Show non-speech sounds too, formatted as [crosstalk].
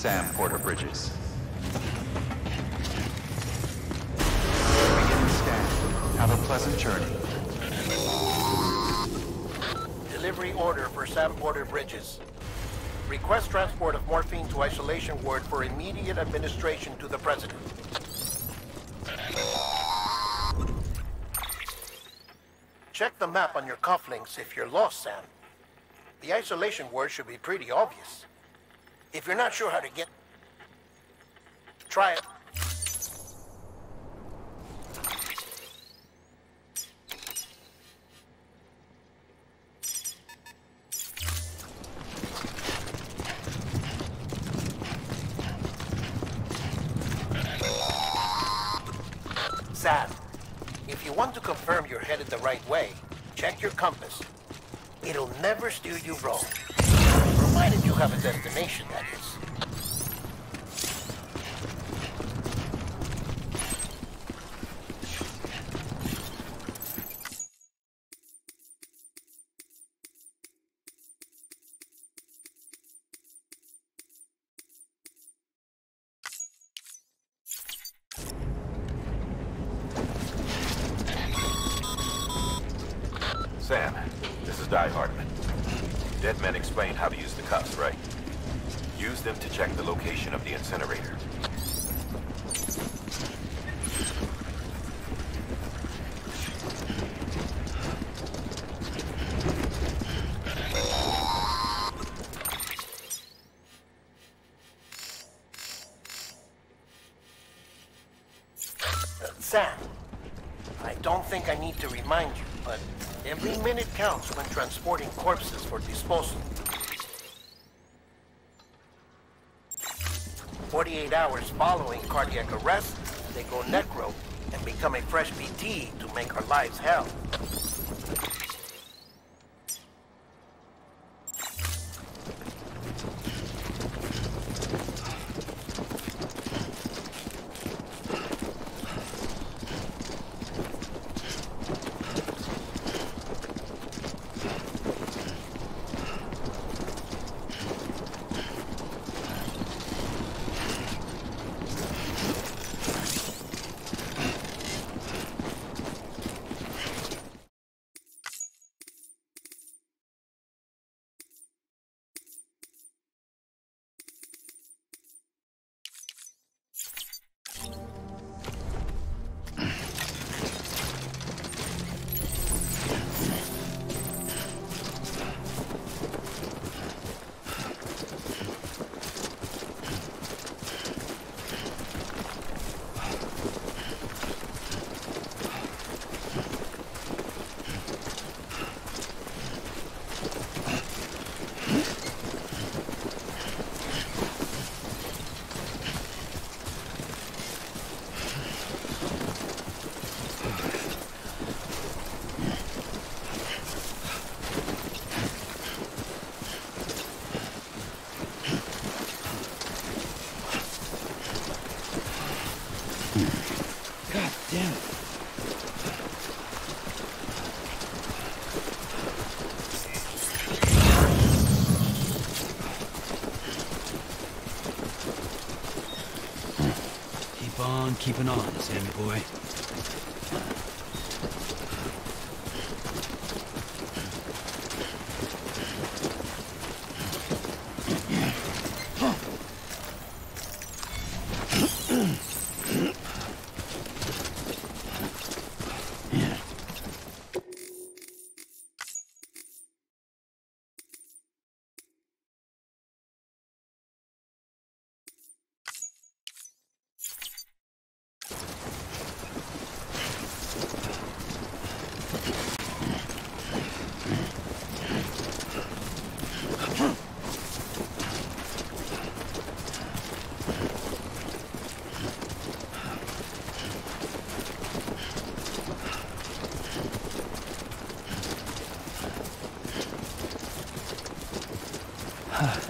Sam Porter Bridges. Beginning scan. Have a pleasant journey. Delivery order for Sam Porter Bridges. Request transport of morphine to isolation ward for immediate administration to the President. Check the map on your cufflinks if you're lost, Sam. The isolation word should be pretty obvious. If you're not sure how to get... Try it. Sam, if you want to confirm you're headed the right way, check your compass. It'll never steer you wrong. Provided you have a destination, that is. Sam, this is Die-Hardman. Deadman explained how to use the cuffs, right? Use them to check the location of the incinerator. Sam, I don't think I need to remind you, but every minute counts when transporting corpses for disposal. 48 hours following cardiac arrest, they go necro and become a fresh BT to make our lives hell. Keep on keeping on, Sammy boy. Huh. [sighs] [sighs]